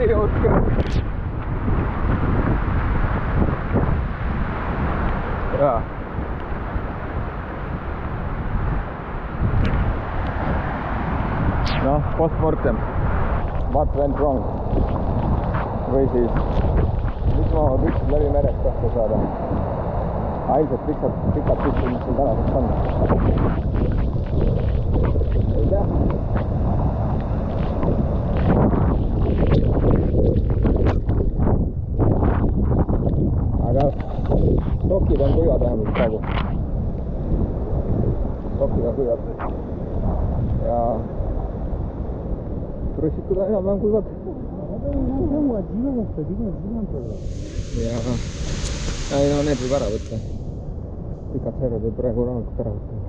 ei oska. jaa. noh, postmortem. What went wrong? või siis, miks ma oma püksid läbi merest tahta saada? ainsad pikad, pikad püksid, mis mul tänaseks on. ei tea. Aga sokid on kuivad vähemalt praegu. sokid on kuivad. ja trussikud on enam-vähem kuivad. ja, ei no need võib ära võtta. pikad servad võib praegu rahulikult ära võtta.